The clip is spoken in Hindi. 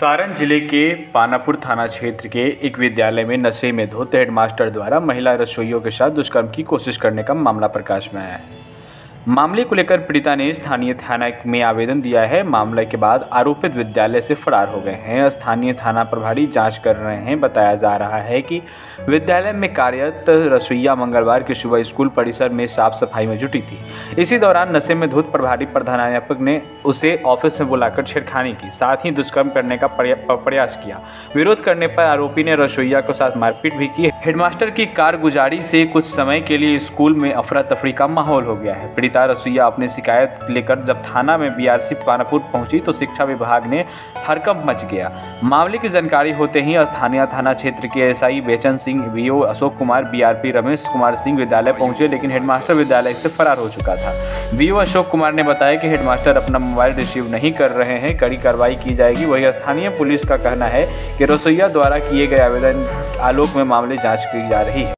सारण ज़िले के पानापुर थाना क्षेत्र के एक विद्यालय में नशे में धोते हेडमास्टर द्वारा महिला रसोइयों के साथ दुष्कर्म की कोशिश करने का मामला प्रकाश में आया है। मामले को लेकर पीड़िता ने स्थानीय थाना में आवेदन दिया है। मामले के बाद आरोपित विद्यालय से फरार हो गए हैं। स्थानीय थाना प्रभारी जाँच कर रहे हैं। बताया जा रहा है कि विद्यालय में कार्यरत रसोईया मंगलवार की सुबह स्कूल परिसर में साफ़ सफ़ाई में जुटी थी। इसी दौरान नशे में धुत प्रभारी प्रधानाध्यापक ने उसे ऑफ़िस में बुलाकर छेड़खानी की। साथ ही दुष्कर्म करने का प्रयास किया। विरोध करने पर आरोपी ने रसोईया के साथ मारपीट भी की। हेडमास्टर की कारगुजारी से कुछ समय के लिए स्कूल में अफरा तफरी का माहौल हो गया है। पीड़िता रसोईया अपनी शिकायत लेकर जब थाना में बीआरसी पानापुर पहुँची तो शिक्षा विभाग ने हरकंप मच गया। मामले की जानकारी होते ही स्थानीय थाना क्षेत्र के SI Bechan Singh VO Ashok Kumar, BRP Ramesh Kumar Singh विद्यालय पहुँचे, लेकिन हेडमास्टर विद्यालय से फरार हो चुका था। वीओ अशोक कुमार ने बताया कि हेडमास्टर अपना मोबाइल रिसीव नहीं कर रहे हैं, कड़ी कार्रवाई की जाएगी। वही स्थानीय पुलिस का कहना है कि रसोईया द्वारा किए गए आवेदन आलोक में मामले जाँच की जा रही है।